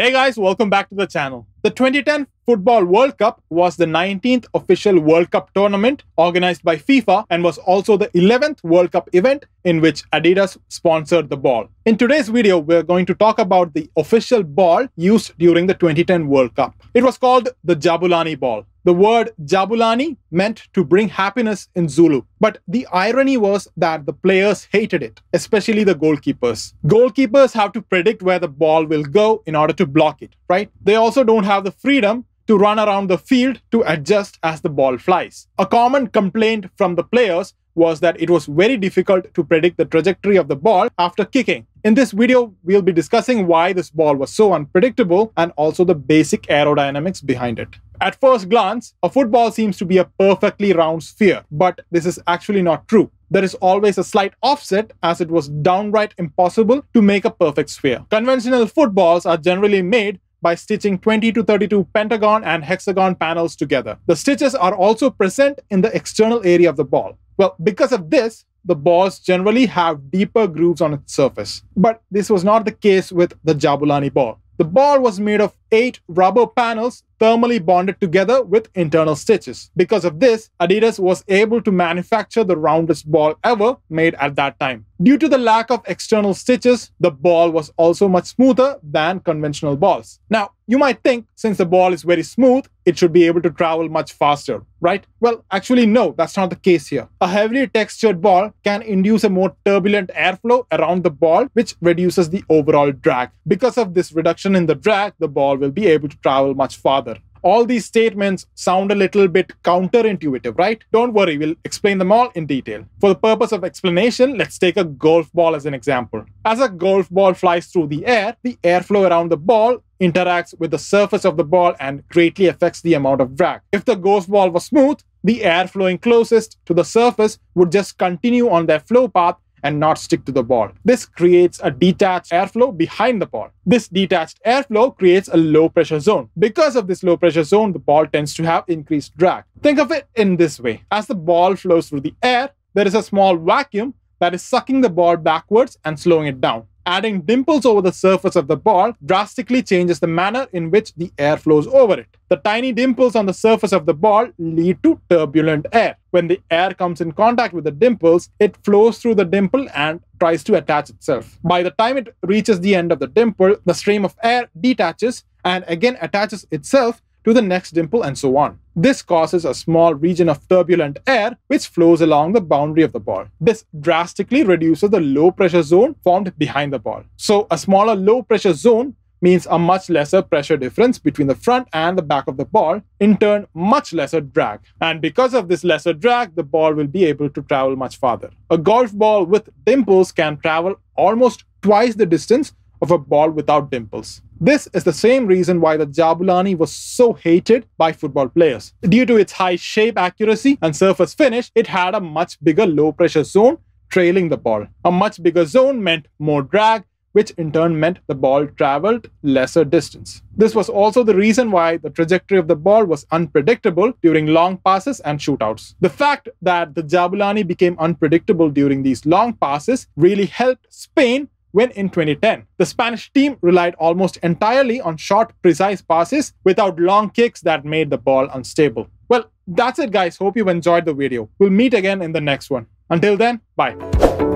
Hey guys, welcome back to the channel. The 2010 Football World Cup was the 19th official World Cup tournament organized by FIFA and was also the 11th World Cup event in which Adidas sponsored the ball. In today's video, we're going to talk about the official ball used during the 2010 World Cup. It was called the Jabulani ball. The word Jabulani meant to bring happiness in Zulu. But the irony was that the players hated it, especially the goalkeepers. Goalkeepers have to predict where the ball will go in order to block it, right? They also don't have the freedom to run around the field to adjust as the ball flies. A common complaint from the players was that it was very difficult to predict the trajectory of the ball after kicking. In this video, we'll be discussing why this ball was so unpredictable and also the basic aerodynamics behind it. At first glance, a football seems to be a perfectly round sphere, but this is actually not true. There is always a slight offset as it was downright impossible to make a perfect sphere. Conventional footballs are generally made by stitching 20 to 32 pentagon and hexagon panels together. The stitches are also present in the external area of the ball. Well, because of this, the balls generally have deeper grooves on its surface. But this was not the case with the Jabulani ball. The ball was made of eight rubber panels thermally bonded together with internal stitches. Because of this, Adidas was able to manufacture the roundest ball ever made at that time. Due to the lack of external stitches, the ball was also much smoother than conventional balls. Now, you might think since the ball is very smooth, it should be able to travel much faster, right? Well, actually, no, that's not the case here. A heavily textured ball can induce a more turbulent airflow around the ball, which reduces the overall drag. Because of this reduction in the drag, the ball will be able to travel much farther all these statements sound a little bit counterintuitive, right? Don't worry, we'll explain them all in detail. For the purpose of explanation, let's take a golf ball as an example. As a golf ball flies through the air, the airflow around the ball interacts with the surface of the ball and greatly affects the amount of drag. If the golf ball was smooth, the air flowing closest to the surface would just continue on their flow path and not stick to the ball. This creates a detached airflow behind the ball. This detached airflow creates a low pressure zone. Because of this low pressure zone, the ball tends to have increased drag. Think of it in this way. As the ball flows through the air, there is a small vacuum that is sucking the ball backwards and slowing it down. Adding dimples over the surface of the ball drastically changes the manner in which the air flows over it. The tiny dimples on the surface of the ball lead to turbulent air. When the air comes in contact with the dimples, it flows through the dimple and tries to attach itself. By the time it reaches the end of the dimple, the stream of air detaches and again attaches itself to the next dimple and so on. This causes a small region of turbulent air which flows along the boundary of the ball. This drastically reduces the low pressure zone formed behind the ball. So a smaller low pressure zone means a much lesser pressure difference between the front and the back of the ball, in turn, much lesser drag. And because of this lesser drag, the ball will be able to travel much farther. A golf ball with dimples can travel almost twice the distance of a ball without dimples. This is the same reason why the Jabulani was so hated by football players. Due to its high shape accuracy and surface finish, it had a much bigger low pressure zone trailing the ball. A much bigger zone meant more drag, which in turn meant the ball traveled lesser distance. This was also the reason why the trajectory of the ball was unpredictable during long passes and shootouts. The fact that the Jabulani became unpredictable during these long passes really helped Spain when in 2010, the Spanish team relied almost entirely on short, precise passes without long kicks that made the ball unstable. Well, that's it guys. Hope you've enjoyed the video. We'll meet again in the next one. Until then, bye.